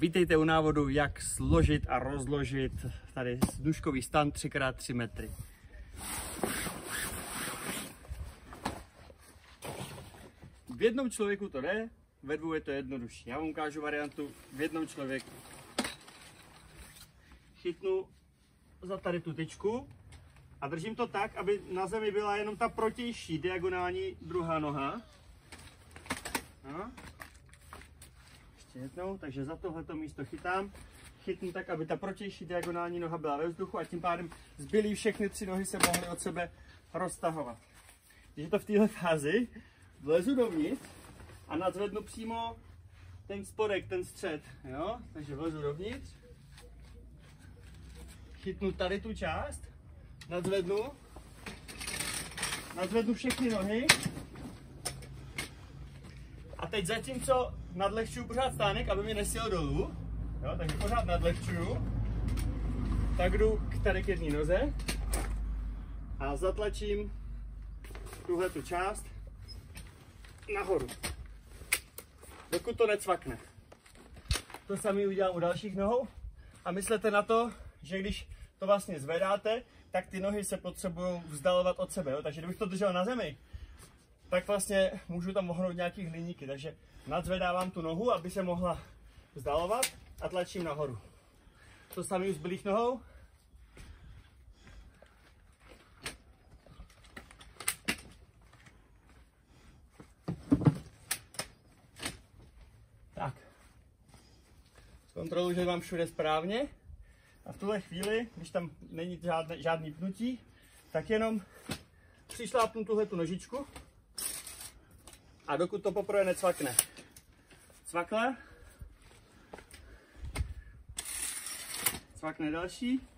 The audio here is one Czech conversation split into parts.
Vítejte u návodu, jak složit a rozložit tady duškový stan 3x3 metry. V jednom člověku to jde, ve dvou je to jednodušší. Já vám ukážu variantu v jednom člověku. Chytnu za tady tu tyčku a držím to tak, aby na zemi byla jenom ta protější diagonální druhá noha. No. Ještě jednou, takže za tohleto místo chytám. Chytnu tak, aby ta protější diagonální noha byla ve vzduchu a tím pádem zbylý všechny tři nohy se mohly od sebe roztahovat. Když je to v této fázi, vlezu dovnitř a nadzvednu přímo ten spodek, ten střed, jo? Takže vlezu dovnitř, chytnu tady tu část, nadzvednu, nadzvednu všechny nohy a teď zatímco nadlehčuju pořád stánek, aby mi nesjel dolů, jo? takže pořád nadlehčuju, tak jdu k tady k jedné noze a zatlačím tuhle tu část nahoru. Dokud to necvakne. To samý udělám u dalších nohou. A myslete na to, že když to vlastně zvedáte, tak ty nohy se potřebují vzdalovat od sebe. Jo? Takže kdybych to držel na zemi, tak vlastně můžu tam mohnout nějaký hliníky. Takže nadzvedávám tu nohu, aby se mohla vzdalovat a tlačím nahoru. To samý u zbylých nohou. Tak. Zkontroluji, že mám všude správně. A v tuhle chvíli, když tam není žádné, žádný pnutí, tak jenom přišlápnu tuhle tu nožičku a dokud to poprvé necvakne. Cvakle. Cvakne další.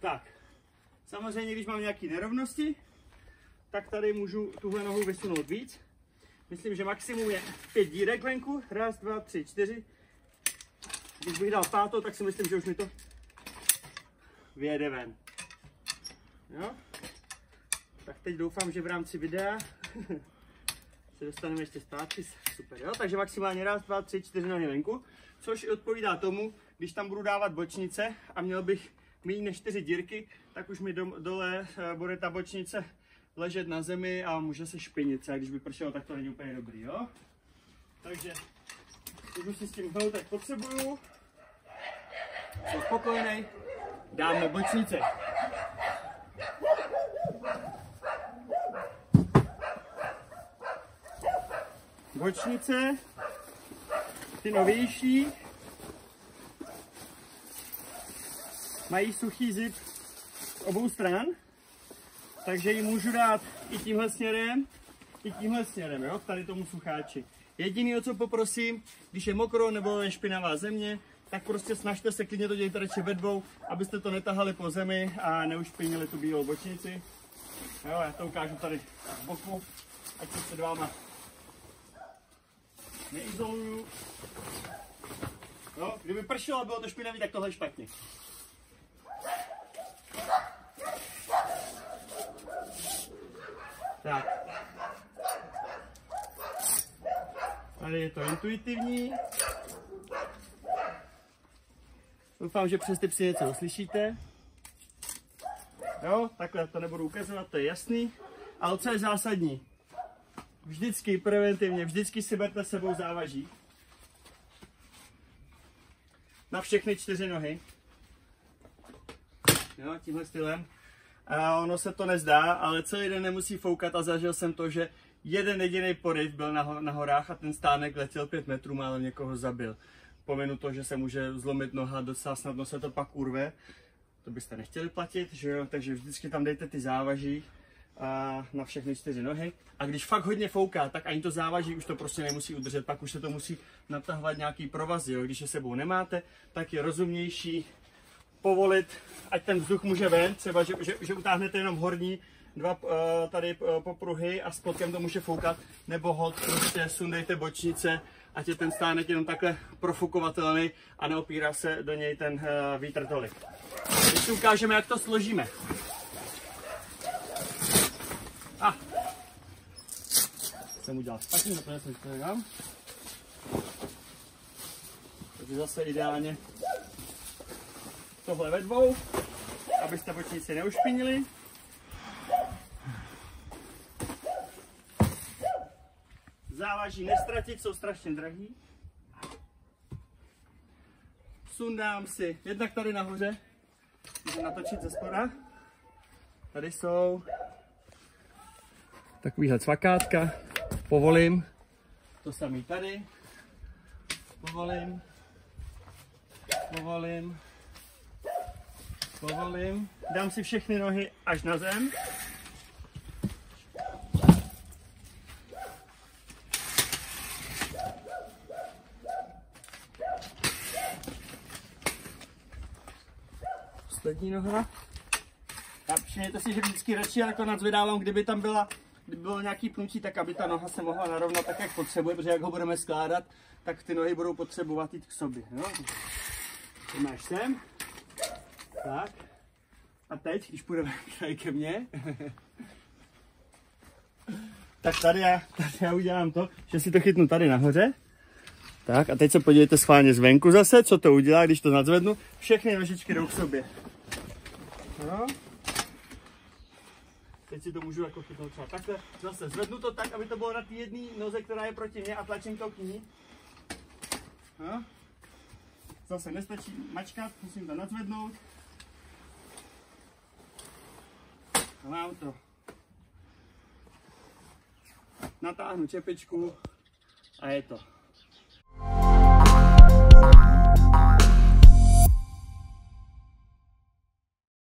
Tak, samozřejmě, když mám nějaké nerovnosti, tak tady můžu tuhle nohu vysunout víc. Myslím, že maximum je pět dírek venku. Raz, dva, tři, čtyři. Když bych dal pátou, tak si myslím, že už mi to vyjede ven. Jo? Tak teď doufám, že v rámci videa se dostaneme ještě zpátky. Super, jo? Takže maximálně raz, dva, tři, čtyři nohy venku. Což i odpovídá tomu, když tam budu dávat bočnice a měl bych méně než čtyři dírky, tak už mi do, dole eh, bude ta bočnice ležet na zemi a může se špinit. A když by pršelo, tak to není úplně dobrý, jo? Takže už si s tím hnout, tak potřebuju. Jsem spokojený. Dáme bočnice. Bočnice, ty novější, mají suchý zip z obou stran, takže ji můžu dát i tímhle směrem, i tímhle směrem, jo, tady tomu sucháči. Jediný, o co poprosím, když je mokro nebo je špinavá země, tak prostě snažte se klidně to dělat radši ve dvou, abyste to netahali po zemi a neušpinili tu bílou bočnici. Jo, já to ukážu tady z boku, ať se před váma neizoluju. Jo, kdyby pršelo bylo to špinavý, tak tohle je špatně. Tak. Tady je to intuitivní. Doufám, že přes ty psy něco uslyšíte. Jo, takhle to nebudu ukazovat, to je jasný. Ale co je zásadní? Vždycky preventivně, vždycky si berte sebou závaží. Na všechny čtyři nohy. Jo, tímhle stylem. A ono se to nezdá, ale celý den nemusí foukat a zažil jsem to, že jeden jediný poryv byl na, na horách a ten stánek letěl pět metrů, málem někoho zabil. Pomenu to, že se může zlomit noha, docela snadno se to pak urve. To byste nechtěli platit, že jo? takže vždycky tam dejte ty závaží a na všechny čtyři nohy. A když fakt hodně fouká, tak ani to závaží už to prostě nemusí udržet, pak už se to musí natahovat nějaký provazy. Jo? Když je sebou nemáte, tak je rozumnější povolit, ať ten vzduch může ven, třeba, že, že, že utáhnete jenom horní dva uh, tady uh, popruhy a spodkem to může foukat, nebo hod prostě sundejte bočnice, ať je ten stánek jenom takhle profukovatelný a neopírá se do něj ten uh, vítr tolik. Teď si ukážeme, jak to složíme. A, jsem udělal špatně, zaprvé jsem to nedám. Takže zase ideálně tohle ve dvou, abyste bočnici neušpinili. Závaží nestratit, jsou strašně drahý. Sundám si, jednak tady nahoře, můžu natočit ze spoda. Tady jsou takovýhle cvakátka, povolím. To samý tady, povolím, povolím, povolím. Dám si všechny nohy až na zem. Poslední noha. A všimněte si, že vždycky radši jako nadzvedávám, kdyby tam byla, kdyby bylo nějaký pnutí, tak aby ta noha se mohla narovnat tak, jak potřebuje, protože jak ho budeme skládat, tak ty nohy budou potřebovat jít k sobě. Jo? To máš sem. Tak. A teď, když půjdeme tady ke mně, tak tady já, tady já udělám to, že si to chytnu tady nahoře. Tak a teď se podívejte schválně zvenku zase, co to udělá, když to nadzvednu. Všechny nožičky jdou k sobě. No. Teď si to můžu jako chytnout třeba takhle. Zase zvednu to tak, aby to bylo na té jedné noze, která je proti mě a tlačím to k ní. Jo? Zase nestačí mačkat, musím to nadzvednout. A mám to. Natáhnu čepičku a je to.